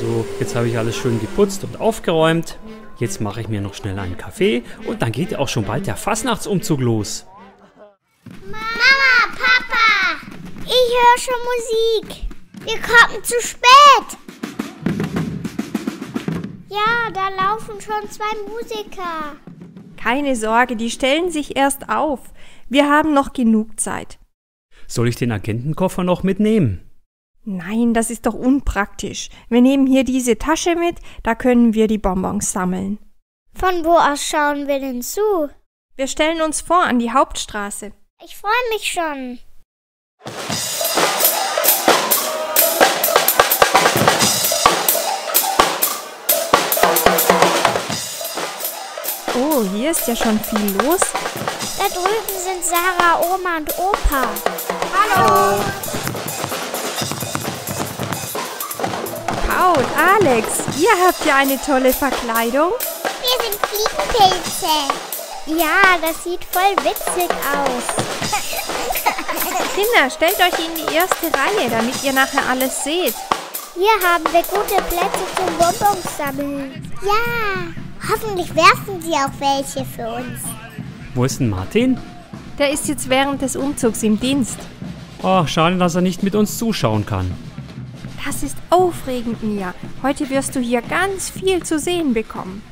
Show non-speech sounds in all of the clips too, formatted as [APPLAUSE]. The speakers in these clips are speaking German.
So, jetzt habe ich alles schön geputzt und aufgeräumt. Jetzt mache ich mir noch schnell einen Kaffee und dann geht auch schon bald der Fastnachtsumzug los. Mama, Papa, ich höre schon Musik. Wir kommen zu spät. Ja, da laufen schon zwei Musiker. Keine Sorge, die stellen sich erst auf. Wir haben noch genug Zeit. Soll ich den Agentenkoffer noch mitnehmen? Nein, das ist doch unpraktisch. Wir nehmen hier diese Tasche mit, da können wir die Bonbons sammeln. Von wo aus schauen wir denn zu? Wir stellen uns vor an die Hauptstraße. Ich freue mich schon. Oh, hier ist ja schon viel los. Da drüben sind Sarah, Oma und Opa. Hallo! Paul, Alex, ihr habt ja eine tolle Verkleidung. Wir sind Fliegenpilze. Ja, das sieht voll witzig aus. [LAUGHS] Kinder, stellt euch in die erste Reihe, damit ihr nachher alles seht. Hier haben wir gute Plätze zum Bonbons sammeln. Ja, hoffentlich werfen sie auch welche für uns. Wo ist denn Martin? Der ist jetzt während des Umzugs im Dienst. Oh, schade, dass er nicht mit uns zuschauen kann. Das ist aufregend, Mia. Heute wirst du hier ganz viel zu sehen bekommen.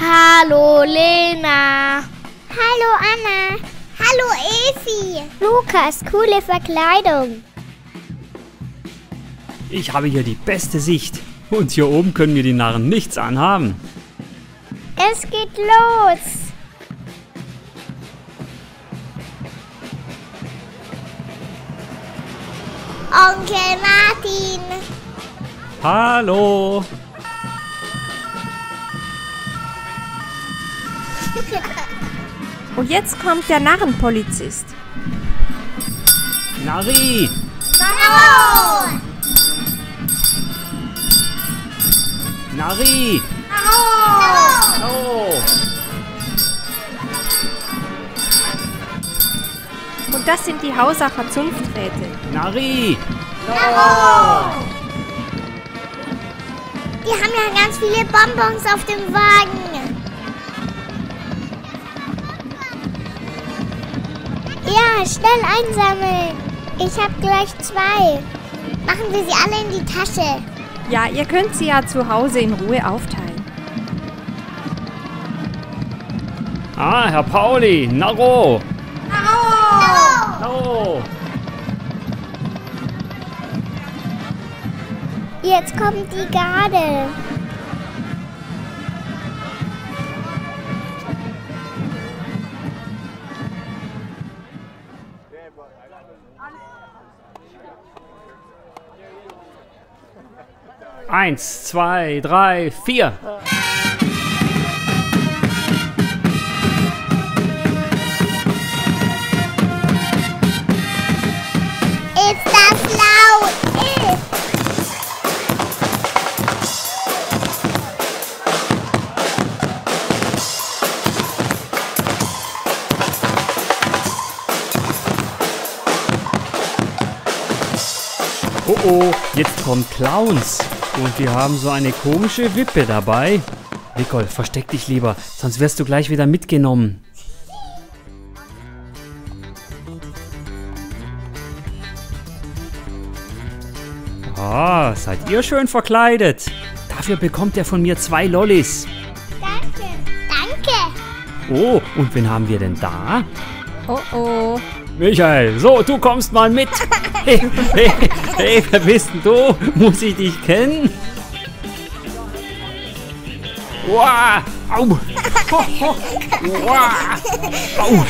Hallo Lena. Hallo Anna. Hallo Evi. Lukas, coole Verkleidung. Ich habe hier die beste Sicht. Und hier oben können mir die Narren nichts anhaben. Es geht los. Onkel Martin. Hallo. [LAUGHS] Und jetzt kommt der Narrenpolizist. Nari! Bravo! Nari! Bravo! Und das sind die Hausacher Zunfträte. Nari! Die haben ja ganz viele Bonbons auf dem Wagen. Ja, schnell einsammeln. Ich habe gleich zwei. Machen wir sie alle in die Tasche. Ja, ihr könnt sie ja zu Hause in Ruhe aufteilen. Ah, Herr Pauli! Naro! Naro! Jetzt kommt die Garde. Eins, zwei, drei, vier. Oh oh, jetzt kommen Clowns. Und die haben so eine komische Wippe dabei. Nicole, versteck dich lieber, sonst wirst du gleich wieder mitgenommen. Ah, seid ihr schön verkleidet. Dafür bekommt er von mir zwei Lollis. Danke. Danke. Oh, und wen haben wir denn da? Oh oh. Michael, so, du kommst mal mit. [LAUGHS] Hey, hey, hey, wer bist denn du? Muss ich dich kennen? Wow, au. Ho, ho. Wow. Au.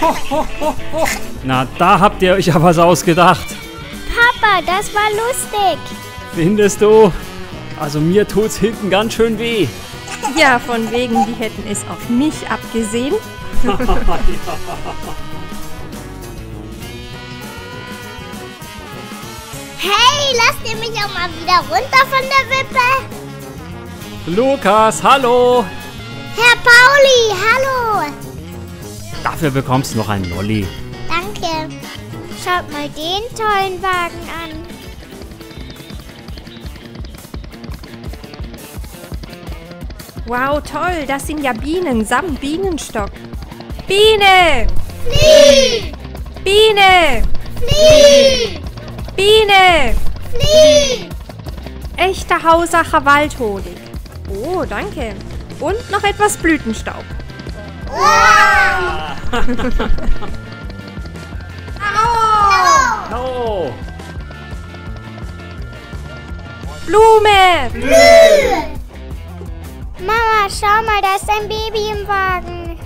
Ho, ho. Na, da habt ihr euch ja was ausgedacht. Papa, das war lustig. Findest du? Also mir tut's hinten ganz schön weh. Ja, von wegen, die hätten es auf mich abgesehen. [LAUGHS] [LAUGHS] Hey, lasst ihr mich auch mal wieder runter von der Wippe? Lukas, hallo! Herr Pauli, hallo! Dafür bekommst du noch einen Lolli. Danke. Schaut mal den tollen Wagen an. Wow, toll, das sind ja Bienen samt Bienenstock. Biene! Flieh! Biene! Flieh! Biene! Flieh! Echter Hausacher Waldhonig. Oh, danke. Und noch etwas Blütenstaub. Oh. Blume! Mama, schau mal, da ist ein Baby im Wagen.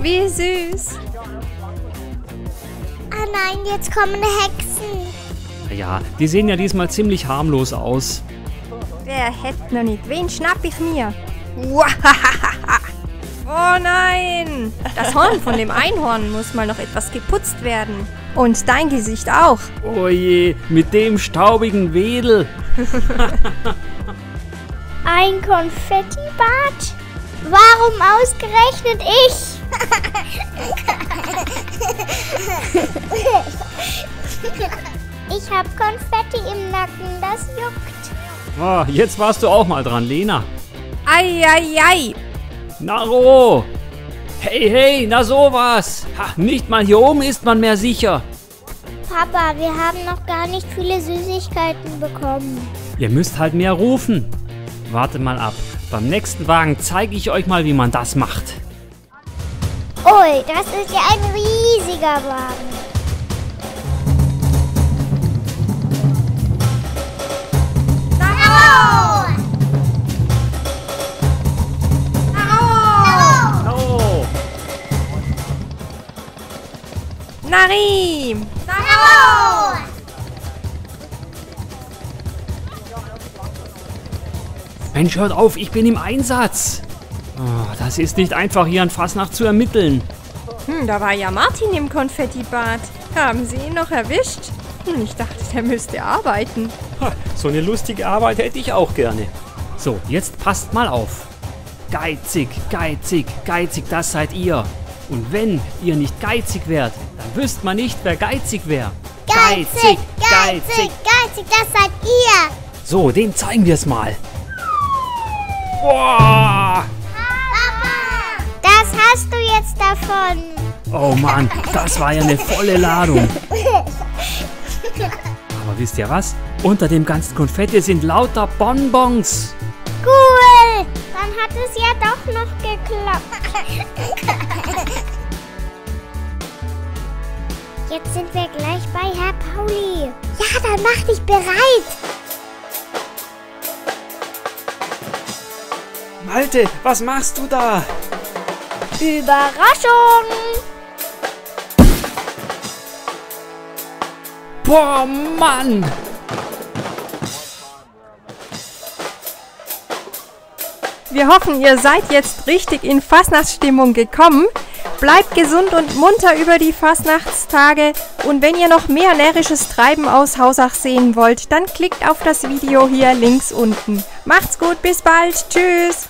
Wie süß. Ah nein, jetzt kommen Hexen. Ja, die sehen ja diesmal ziemlich harmlos aus. Wer hätte noch nicht? Wen schnapp ich mir? [LAUGHS] Oh nein! Das Horn von dem Einhorn muss mal noch etwas geputzt werden. Und dein Gesicht auch. Oh je, mit dem staubigen Wedel. [LAUGHS] Ein Konfettibad? Warum ausgerechnet ich? [LAUGHS] Ich hab Konfetti im Nacken, das juckt. Oh, jetzt warst du auch mal dran, Lena. Eieiei! Naro! Hey, hey, na sowas! Ha, nicht mal hier oben ist man mehr sicher. Papa, wir haben noch gar nicht viele Süßigkeiten bekommen. Ihr müsst halt mehr rufen. Wartet mal ab. Beim nächsten Wagen zeige ich euch mal, wie man das macht. Ui, das ist ja ein riesiger Wagen. Nari! Naro! Mensch, hört auf, ich bin im Einsatz. Oh, das ist nicht einfach, hier an Fasnacht zu ermitteln. Hm, da war ja Martin im Konfettibad. Haben Sie ihn noch erwischt? Hm, ich dachte, der müsste arbeiten. Ha, So eine lustige Arbeit hätte ich auch gerne. So, jetzt passt mal auf. Geizig, geizig, geizig, das seid ihr. Und wenn ihr nicht geizig wärt, wüsst man nicht, wer geizig wäre. Geizig, geizig, geizig, das seid ihr. So, dem zeigen wir es mal. Boah! Papa! Das hast du jetzt davon. Oh Mann, das war ja eine volle Ladung. [LAUGHS] Aber wisst ihr was? Unter dem ganzen Konfetti sind lauter Bonbons. Cool! Mach dich bereit. Malte, was machst du da? Überraschung! Boah, Mann! Wir hoffen, ihr seid jetzt richtig in Fastnachtsstimmung gekommen. Bleibt gesund und munter über die Fastnachtstage. Und wenn ihr noch mehr närrisches Treiben aus Hausach sehen wollt, dann klickt auf das Video hier links unten. Macht's gut, bis bald. Tschüss.